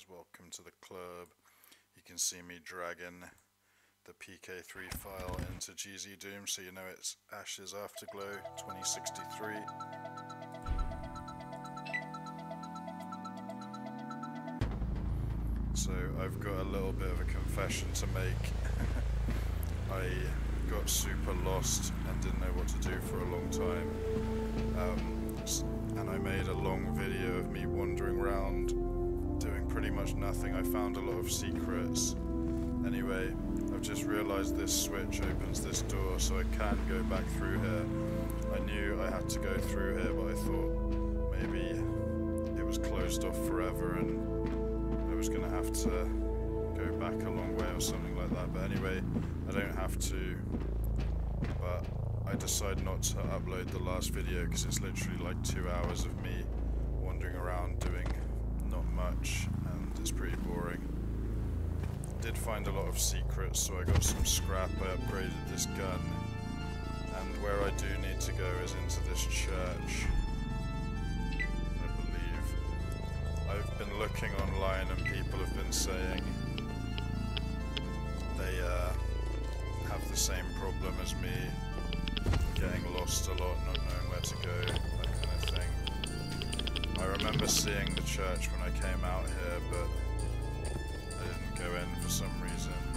guys, welcome to the club. You can see me dragging the PK3 file into GZ Doom so you know it's Ashes Afterglow 2063. So I've got a little bit of a confession to make. I got super lost and didn't know what to do for a long time. Um, and I made a long video of me wandering around pretty much nothing. I found a lot of secrets. Anyway, I've just realised this switch opens this door so I can go back through here. I knew I had to go through here but I thought maybe it was closed off forever and I was going to have to go back a long way or something like that. But anyway, I don't have to. But I decided not to upload the last video because it's literally like two hours of me wandering around doing not much it's pretty boring. Did find a lot of secrets, so I got some scrap. I upgraded this gun, and where I do need to go is into this church. I believe. I've been looking online and people have been saying they uh, have the same problem as me, getting lost a lot, not knowing where to go, that kind of thing. I remember seeing the church when I came out here, but For some reason.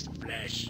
His flesh.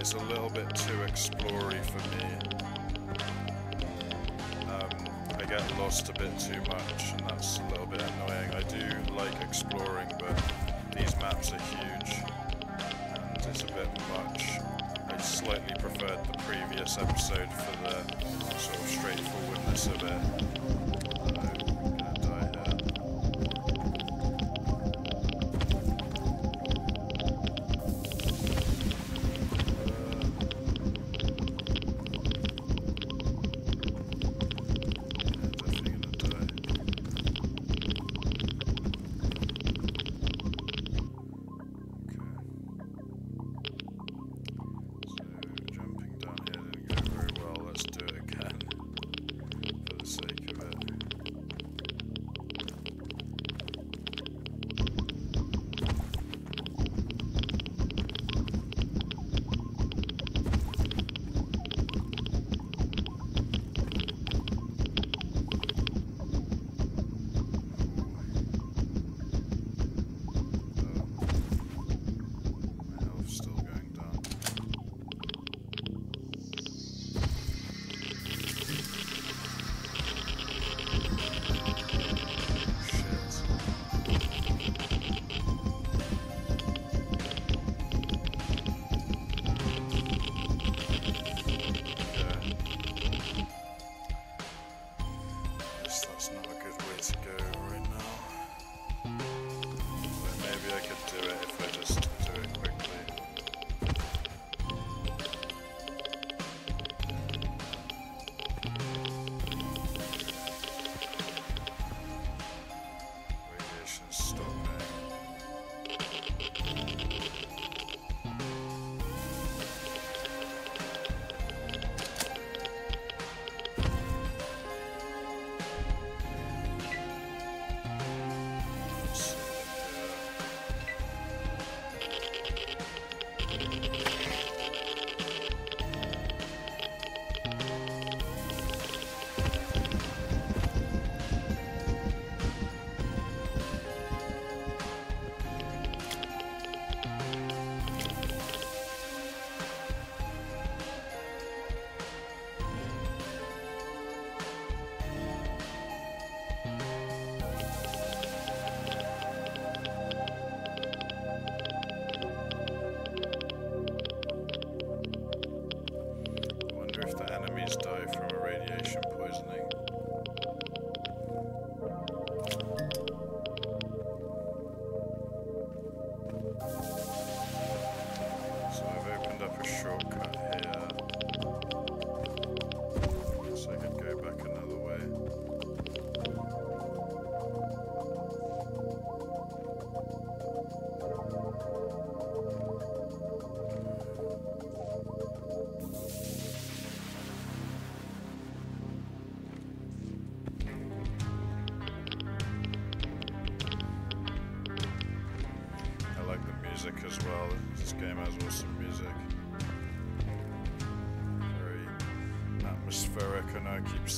is a little bit too explory for me. Um, I get lost a bit too much, and that's a little bit annoying. I do like exploring, but these maps are huge, and it's a bit much. I slightly preferred the previous episode for the sort of straightforwardness of it.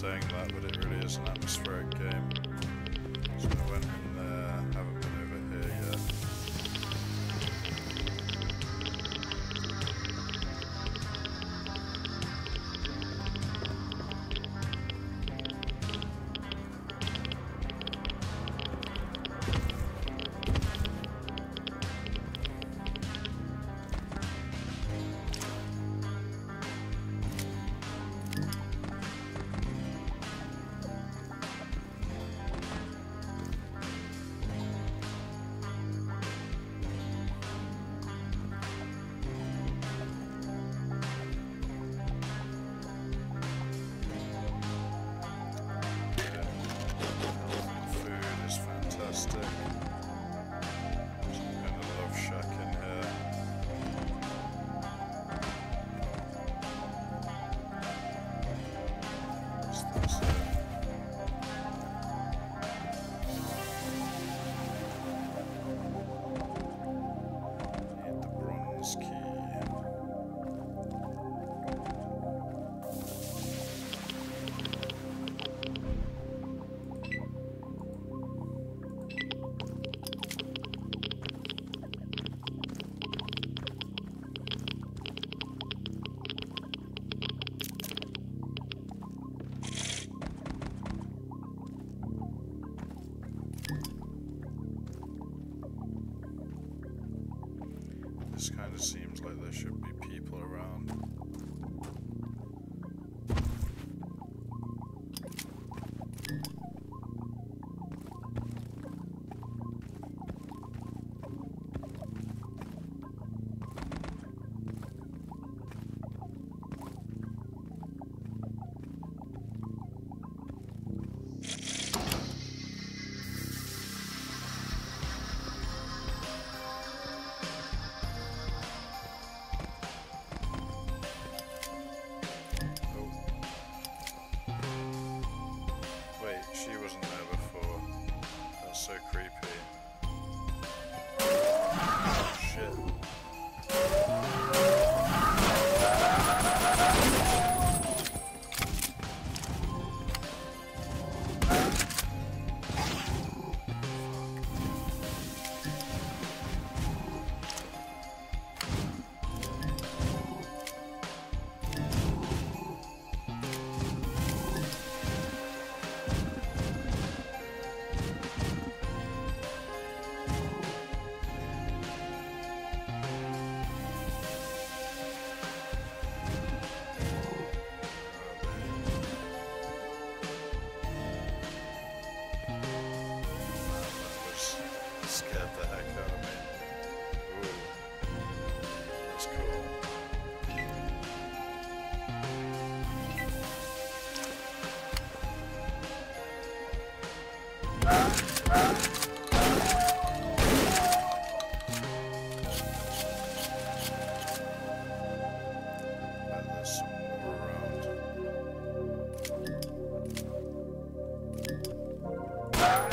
Saying that, but it really is an atmospheric Bye.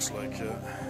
Looks like it.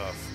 Tough,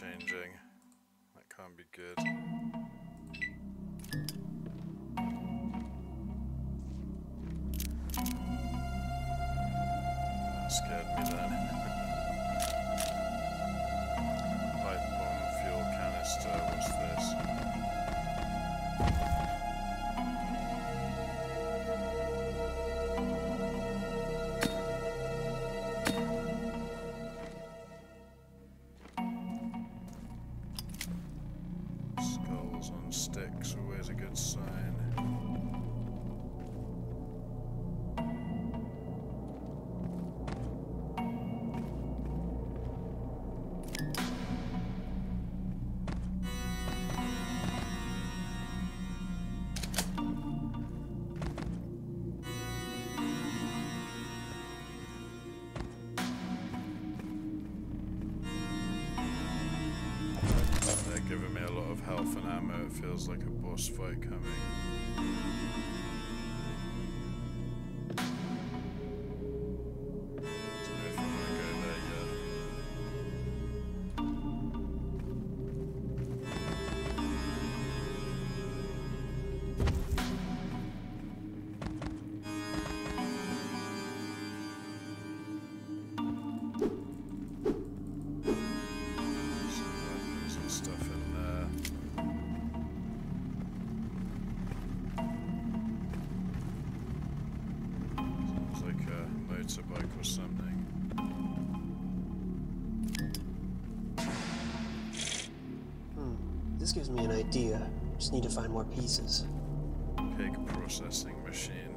changing. six. Always a good sign. feels like a boss fight coming. This gives me an idea. Just need to find more pieces. Pig processing machine.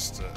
I'm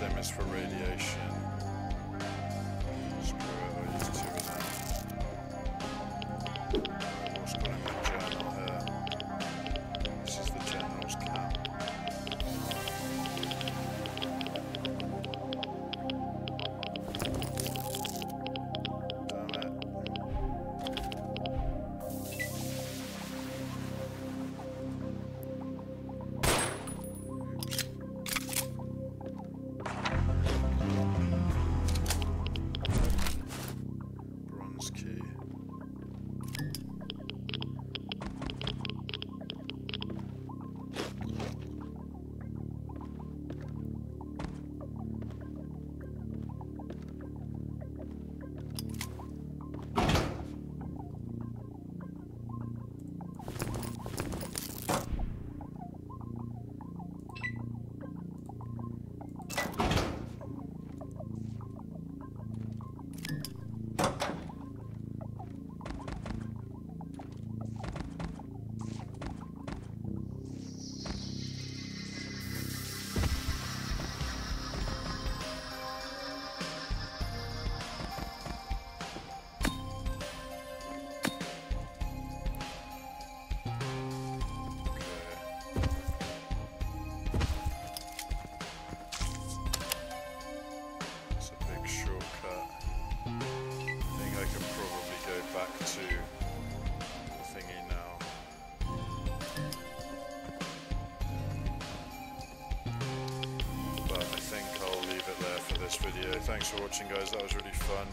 Purge is for radiation. For watching, guys. That was really fun.